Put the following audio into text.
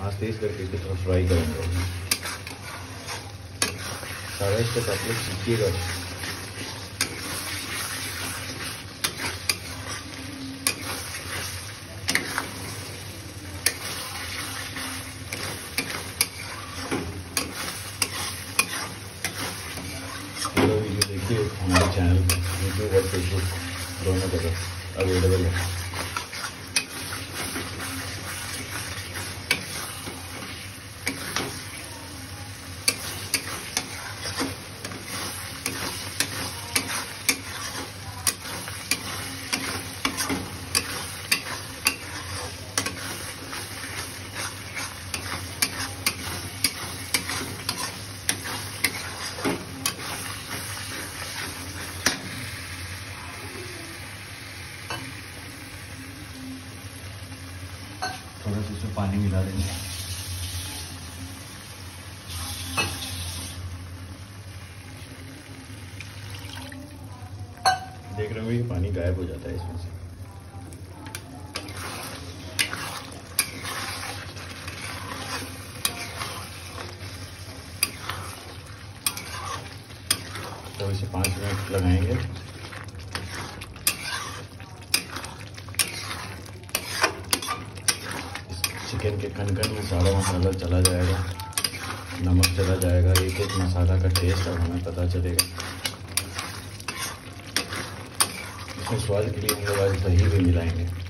आज तेज करके इसको थोड़ा फ्राई करेंगे। सारा स्टेप आप लोग सीखिएगा वीडियो हमारे चैनल यूट्यूब और फेसबुक दोनों जगह अवेलेबल है। थोड़ा सा इसमें पानी मिला देंगे। देख रहे हो ये पानी गायब हो जाता है इसमें से। तो इसे पाँच मिनट लगाएँगे। चिकन के कन कन में सारा मसाला चला जाएगा। नमक चला जाएगा, एक एक मसाला का टेस्ट अब हमें पता चलेगा। इसमें स्वाद के लिए हम लोग आज दही भी मिलाएँगे।